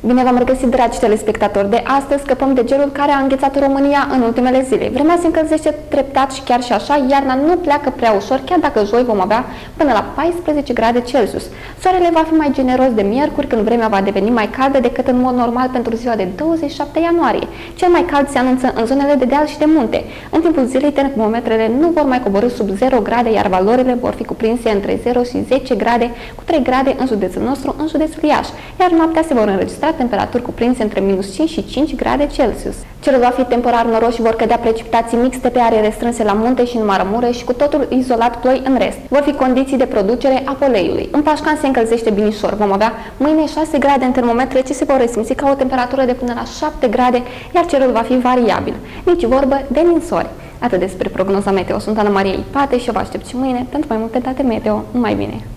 Bine v-am regăsit, dragi telespectatori! De astăzi scăpăm de gelul care a înghețat România în ultimele zile. Vremea se încălzește treptat și chiar și așa, iarna nu pleacă prea ușor, chiar dacă joi vom avea până la 14 grade Celsius. Soarele va fi mai generos de miercuri, când vremea va deveni mai caldă decât în mod normal pentru ziua de 27 ianuarie. Cel mai cald se anunță în zonele de deal și de munte. În timpul zilei, termometrele nu vor mai coborâ sub 0 grade, iar valorile vor fi cuprinse între 0 și 10 grade, cu 3 grade în județul nostru, în județul Iași, iar noaptea se vor înregistra temperaturi cuprinse între minus 5 și 5 grade Celsius. Cerul va fi temporar noros și vor cădea precipitații mixte pe are restrânse la munte și în Maramureș și cu totul izolat ploi în rest. Vor fi condiții de producere a poleiului. În Pașcan se încălzește binișor. Vom avea mâine 6 grade în termometre ce se vor resimți ca o temperatură de până la 7 grade, iar cerul va fi variabil. Nici vorbă de ninsori. Atât despre prognoza meteo. Sunt Ana Maria Ipate și vă aștept și mâine pentru mai multe date meteo. Numai bine!